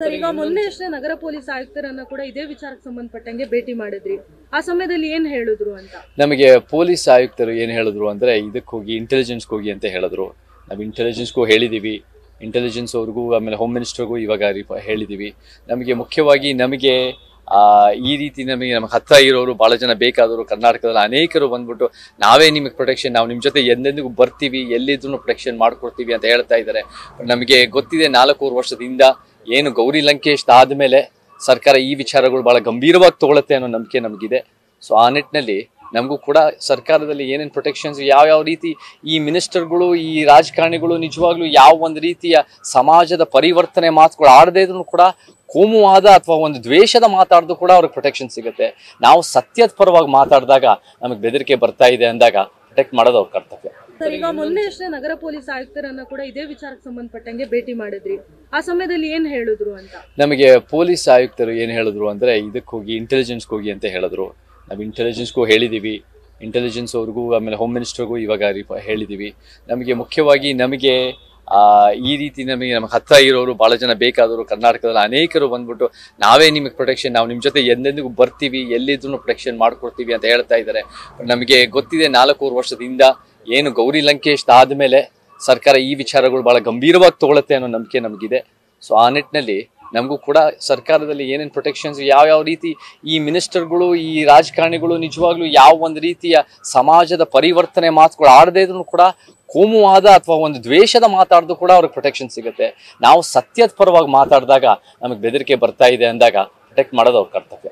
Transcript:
Sir ಈಗ ಮೊನ್ನೆ ಅಷ್ಟೇ ನಗರ ಪೊಲೀಸ್ ಆಯುಕ್ತರನ್ನ ಕೂಡ ಇದೇ ವಿಚಾರಕ್ಕೆ ಸಂಬಂಧಪಟ್ಟಂಗೆ ಭೇಟಿ ಮಾಡಿದ್ರಿ. ಆ ಸಮಯದಲ್ಲಿ ಏನ್ ಹೇಳಿದ್ರು ಅಂತ? ನಮಗೆ ಪೊಲೀಸ್ ಆಯುಕ್ತರು ಏನ್ ಹೇಳಿದ್ರು ಅಂದ್ರೆ ಇದಕ್ಕೆ ಹೋಗಿ ಇಂಟೆಲಿಜೆನ್ಸ್ ಹೋಗಿ ಅಂತ ಹೇಳಿದ್ರು. ನಾವು ಇಂಟೆಲಿಜೆನ್ಸ್ಗೂ ಹೇಳಿದೀವಿ. ಇಂಟೆಲಿಜೆನ್ಸ್ ಅವ್ರಿಗೂ ಆಮೇಲೆ ಹೋಮ್ ಮಿನಿಸ್ಟರ್ಗೂ ಇವಾಗ ಹೇಳಿದ್ದೀವಿ ನಮಗೆ ಮುಖ್ಯವಾಗಿ ನಮಗೆ ಆ, ಈ ರೀತಿ ನಮಗೆ ನಮಗೆ ಹತ್ತಿರ ಇರೋರು ಭಾಳ ಜನ ಬೇಕಾದವರು ಕರ್ನಾಟಕದಲ್ಲಿ ಅನೇಕರು ಬಂದ್ಬಿಟ್ಟು ನಾವೇ ನಿಮಗೆ ಪ್ರೊಟೆಕ್ಷನ್ ನಾವು ನಿಮ್ಮ ಜೊತೆ ಎಂದೆಂದಿಗೂ ಬರ್ತೀವಿ ಎಲ್ಲಿದ್ರು ಪ್ರೊಟೆಕ್ಷನ್ ಮಾಡಿಕೊಡ್ತೀವಿ ಅಂತ ಹೇಳ್ತಾ ಇದ್ದಾರೆ. ನಮಗೆ ಗೊತ್ತಿದೆ ನಾಲ್ಕೂರು ವರ್ಷದಿಂದ ಏನು ಗೌರಿ ಲಂಕೇಶ್ ಆದಮೇಲೆ ಸರ್ಕಾರ ಈ ವಿಚಾರಗಳು ಭಾಳ ಗಂಭೀರವಾಗಿ ತಗೊಳತ್ತೆ ಅನ್ನೋ ನಂಬಿಕೆ ನಮಗಿದೆ. ಸೊ ಆ ನಿಟ್ಟಿನಲ್ಲಿ ನಮಗೂ ಕೂಡ ಸರ್ಕಾರದಲ್ಲಿ ಏನೇನು ಪ್ರೊಟೆಕ್ಷನ್ಸ್ ಯಾವ ಯಾವ ರೀತಿ ಈ ಮಿನಿಸ್ಟರ್ಗಳು ಈ ರಾಜಕಾರಣಿಗಳು ನಿಜವಾಗ್ಲೂ ಯಾವ ಒಂದು ರೀತಿಯ ಸಮಾಜದ ಪರಿವರ್ತನೆ ಮಾತುಗಳು ಆಡದೇ ಇದ್ರೂ ಕೂಡ ಕೋಮುವಾದ ಅಥವಾ ಒಂದು ದ್ವೇಷದ ಮಾತಾಡಿದ್ರು ಕೂಡ ಅವ್ರಿಗೆ ಪ್ರೊಟೆಕ್ಷನ್ ಸಿಗುತ್ತೆ. ನಾವು ಸತ್ಯದ ಪರವಾಗಿ ಮಾತಾಡಿದಾಗ ನಮಗೆ ಬೆದರಿಕೆ ಬರ್ತಾ ಇದೆ ಅಂದಾಗ ಪ್ರೊಟೆಕ್ಟ್ ಮಾಡೋದು ಅವ್ರ ಕರ್ತವ್ಯ. ಸರ್ ಈಗ ಮೊನ್ನೆ ಅಷ್ಟೇ ನಗರ ಪೊಲೀಸ್ ಆಯುಕ್ತರನ್ನ ಕೂಡ ಇದೇ ವಿಚಾರಕ್ಕೆ ಸಂಬಂಧಪಟ್ಟಂಗೆ ಭೇಟಿ ಮಾಡಿದ್ರಿ. ಆ ಸಮಯದಲ್ಲಿ ಏನ್ ಹೇಳಿದ್ರು ಅಂತ? ನಮಗೆ ಪೊಲೀಸ್ ಆಯುಕ್ತರು ಏನ್ ಹೇಳಿದ್ರು ಅಂದ್ರೆ ಇದಕ್ಕೆ ಹೋಗಿ ಇಂಟೆಲಿಜೆನ್ಸ್ ಹೋಗಿ ಅಂತ ಹೇಳಿದ್ರು. ನಾವು ಇಂಟೆಲಿಜೆನ್ಸ್ಗೂ ಹೇಳಿದೀವಿ. ಇಂಟೆಲಿಜೆನ್ಸ್ ಅವ್ರಿಗೂ ಆಮೇಲೆ ಹೋಮ್ ಮಿನಿಸ್ಟರ್ಗೂ ಇವಾಗ ಹೇಳಿದ್ದೀವಿ ನಮಗೆ ಮುಖ್ಯವಾಗಿ ನಮಗೆ ಆ, ಈ ರೀತಿ ನಮಗೆ ನಮಗೆ ಹತ್ತಿರ ಇರೋರು ಭಾಳ ಜನ ಬೇಕಾದವರು ಕರ್ನಾಟಕದಲ್ಲಿ ಅನೇಕರು ಬಂದ್ಬಿಟ್ಟು ನಾವೇ ನಿಮಗೆ ಪ್ರೊಟೆಕ್ಷನ್ ನಾವು ನಿಮ್ಮ ಜೊತೆ ಎಂದೆಂದಿಗೂ ಬರ್ತೀವಿ ಎಲ್ಲಿದ್ರು ಪ್ರೊಟೆಕ್ಷನ್ ಮಾಡಿಕೊಡ್ತೀವಿ ಅಂತ ಹೇಳ್ತಾ ಇದ್ದಾರೆ. ನಮಗೆ ಗೊತ್ತಿದೆ ನಾಲ್ಕೂರು ವರ್ಷದಿಂದ ಏನು ಗೌರಿ ಲಂಕೇಶ್ ಆದಮೇಲೆ ಸರ್ಕಾರ ಈ ವಿಚಾರಗಳು ಭಾಳ ಗಂಭೀರವಾಗಿ ತಗೊಳತ್ತೆ ಅನ್ನೋ ನಂಬಿಕೆ ನಮಗಿದೆ. ಸೊ ಆ ನಿಟ್ಟಿನಲ್ಲಿ ನಮಗೂ ಕೂಡ ಸರ್ಕಾರದಲ್ಲಿ ಏನೇನು ಪ್ರೊಟೆಕ್ಷನ್ಸ್ ಯಾವ ಯಾವ ರೀತಿ ಈ ಮಿನಿಸ್ಟರ್ಗಳು ಈ ರಾಜಕಾರಣಿಗಳು ನಿಜವಾಗ್ಲೂ ಯಾವ ಒಂದು ರೀತಿಯ ಸಮಾಜದ ಪರಿವರ್ತನೆ ಮಾತುಗಳು ಆಡದೇ ಇದ್ರೂ ಕೂಡ ಕೋಮುವಾದ ಅಥವಾ ಒಂದು ದ್ವೇಷದ ಮಾತಾಡಿದ್ರು ಕೂಡ ಅವ್ರಿಗೆ ಪ್ರೊಟೆಕ್ಷನ್ ಸಿಗುತ್ತೆ. ನಾವು ಸತ್ಯದ ಪರವಾಗಿ ಮಾತಾಡಿದಾಗ ನಮಗೆ ಬೆದರಿಕೆ ಬರ್ತಾ ಇದೆ ಅಂದಾಗ ಪ್ರೊಟೆಕ್ಟ್ ಮಾಡೋದು ಅವ್ರ ಕರ್ತವ್ಯ.